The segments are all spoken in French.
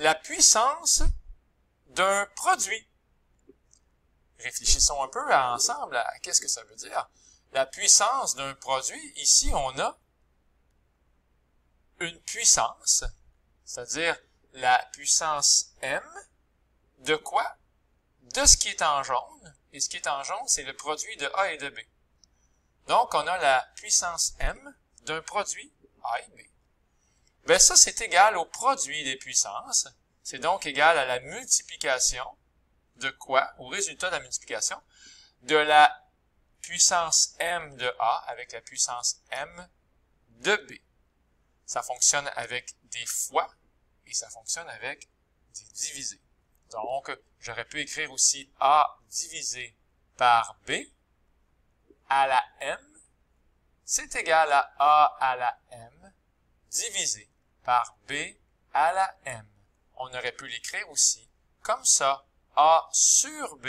la puissance d'un produit. Réfléchissons un peu ensemble à qu'est-ce que ça veut dire. La puissance d'un produit, ici on a une puissance, c'est-à-dire la puissance m de quoi? De ce qui est en jaune, et ce qui est en jaune, c'est le produit de A et de B. Donc, on a la puissance m d'un produit A et B. Ben ça, c'est égal au produit des puissances. C'est donc égal à la multiplication de quoi? Au résultat de la multiplication de la puissance m de A avec la puissance m de B. Ça fonctionne avec des fois et ça fonctionne avec des divisés. Donc, j'aurais pu écrire aussi A divisé par B à la m, c'est égal à A à la m divisé par B à la m. On aurait pu l'écrire aussi comme ça, A sur B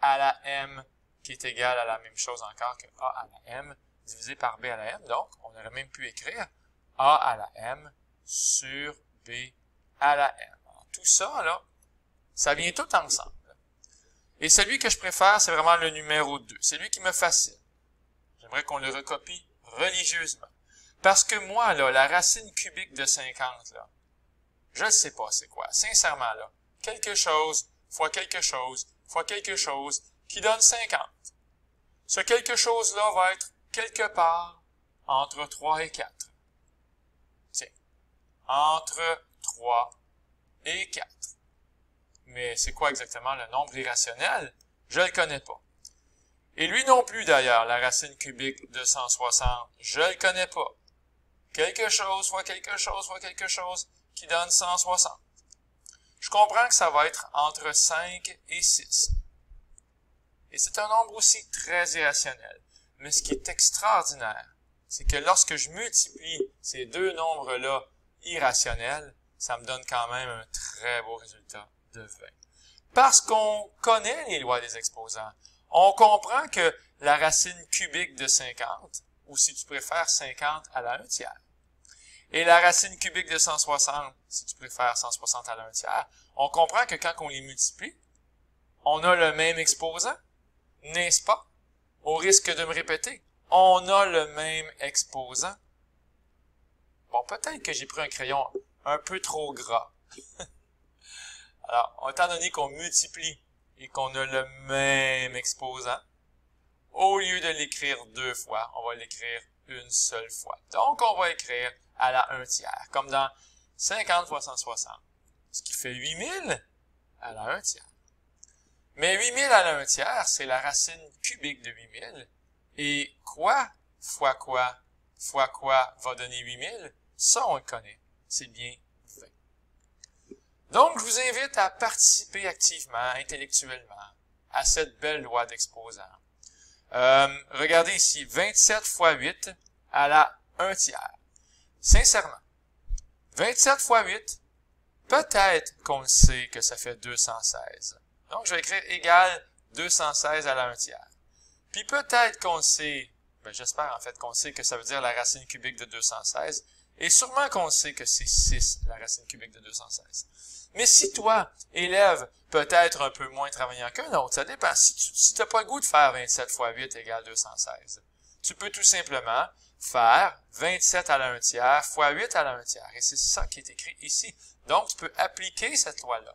à la m, qui est égal à la même chose encore que A à la m, divisé par B à la m. Donc, on aurait même pu écrire A à la m sur B à la m. tout ça, là, ça vient tout ensemble. Et celui que je préfère, c'est vraiment le numéro 2. C'est lui qui me fascine. J'aimerais qu'on le recopie religieusement. Parce que moi, là, la racine cubique de 50, là, je ne sais pas c'est quoi. Sincèrement, là, quelque chose fois quelque chose fois quelque chose qui donne 50. Ce quelque chose-là va être quelque part entre 3 et 4. Tiens, entre 3 et 4. Mais c'est quoi exactement le nombre irrationnel? Je le connais pas. Et lui non plus d'ailleurs, la racine cubique de 160, je le connais pas. Quelque chose fois quelque chose fois quelque chose qui donne 160. Je comprends que ça va être entre 5 et 6. Et c'est un nombre aussi très irrationnel. Mais ce qui est extraordinaire, c'est que lorsque je multiplie ces deux nombres-là irrationnels, ça me donne quand même un très beau résultat de 20. Parce qu'on connaît les lois des exposants. On comprend que la racine cubique de 50, ou si tu préfères 50 à la 1 tiers, et la racine cubique de 160, si tu préfères 160 à la 1 tiers, on comprend que quand on les multiplie, on a le même exposant, n'est-ce pas? Au risque de me répéter, on a le même exposant. Bon, peut-être que j'ai pris un crayon un peu trop gras. Alors, étant donné qu'on multiplie et qu'on a le même exposant, au lieu de l'écrire deux fois, on va l'écrire une seule fois. Donc, on va écrire à la 1 tiers, comme dans 50 fois 160, ce qui fait 8000 à la 1 tiers. Mais 8000 à la 1 tiers, c'est la racine cubique de 8000. Et quoi fois quoi fois quoi va donner 8000? Ça, on le connaît. C'est bien donc, je vous invite à participer activement, intellectuellement, à cette belle loi d'exposant. Euh, regardez ici, 27 fois 8 à la 1 tiers. Sincèrement, 27 fois 8, peut-être qu'on sait que ça fait 216. Donc, je vais écrire égal 216 à la 1 tiers. Puis peut-être qu'on sait, ben j'espère en fait qu'on sait que ça veut dire la racine cubique de 216, et sûrement qu'on sait que c'est 6, la racine cubique de 216. Mais si toi, élève, peut-être un peu moins travaillant qu'un autre, ça dépend. Si tu n'as pas le goût de faire 27 fois 8 égale 216, tu peux tout simplement faire 27 à la 1 tiers fois 8 à la 1 tiers. Et c'est ça qui est écrit ici. Donc, tu peux appliquer cette loi-là.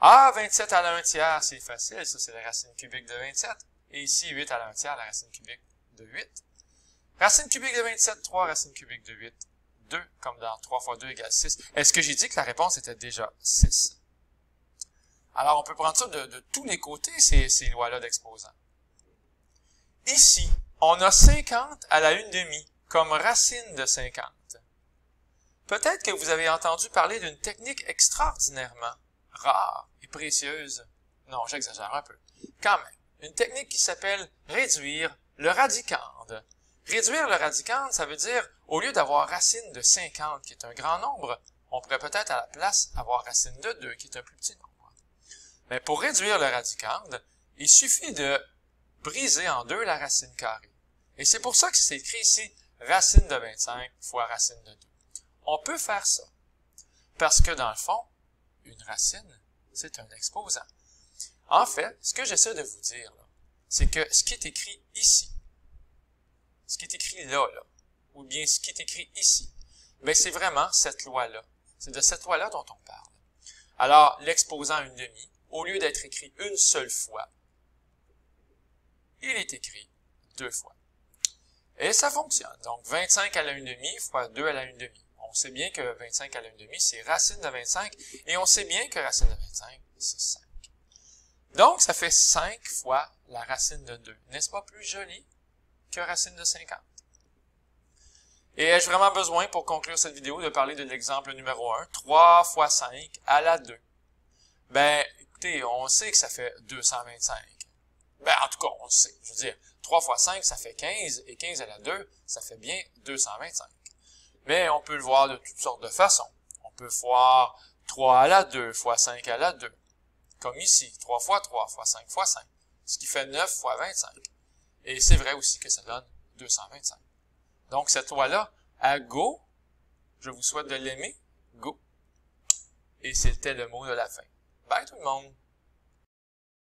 Ah, 27 à la 1 tiers, c'est facile. Ça, c'est la racine cubique de 27. Et ici, 8 à la 1 tiers, la racine cubique de 8. Racine cubique de 27, 3 racines cubiques de 8. 2, comme dans 3 fois 2 égale 6. Est-ce que j'ai dit que la réponse était déjà 6? Alors, on peut prendre ça de, tous les côtés, ces, lois-là d'exposant. Ici, on a 50 à la 1 demi comme racine de 50. Peut-être que vous avez entendu parler d'une technique extraordinairement rare et précieuse. Non, j'exagère un peu. Quand même, une technique qui s'appelle réduire le radicande. Réduire le radicande, ça veut dire, au lieu d'avoir racine de 50, qui est un grand nombre, on pourrait peut-être à la place avoir racine de 2, qui est un plus petit nombre. Mais pour réduire le radicande, il suffit de briser en deux la racine carrée. Et c'est pour ça que c'est écrit ici racine de 25 fois racine de 2. On peut faire ça. Parce que dans le fond, une racine, c'est un exposant. En fait, ce que j'essaie de vous dire, c'est que ce qui est écrit ici, ce qui est écrit là, là, ou bien ce qui est écrit ici, ben c'est vraiment cette loi-là. C'est de cette loi-là dont on parle. Alors, l'exposant une demi, au lieu d'être écrit une seule fois, il est écrit deux fois. Et ça fonctionne. Donc, 25 à la 1 demi fois 2 à la 1 demi. On sait bien que 25 à la 1 demi, c'est racine de 25, et on sait bien que racine de 25, c'est 5. Donc, ça fait 5 fois la racine de 2. N'est-ce pas plus joli que racine de 50? Et ai-je vraiment besoin, pour conclure cette vidéo, de parler de l'exemple numéro 1, 3 fois 5 à la 2? Ben, écoutez, on sait que ça fait 225. Ben, en tout cas, on le sait. Je veux dire, 3 fois 5, ça fait 15, et 15 à la 2, ça fait bien 225. Mais on peut le voir de toutes sortes de façons. On peut voir 3 à la 2 fois 5 à la 2. Comme ici, 3 fois 3 fois 5 fois 5. Ce qui fait 9 fois 25. Et c'est vrai aussi que ça donne 225. Donc, cette loi-là, à go, je vous souhaite de l'aimer, go. Et c'était le mot de la fin. Bye tout le monde!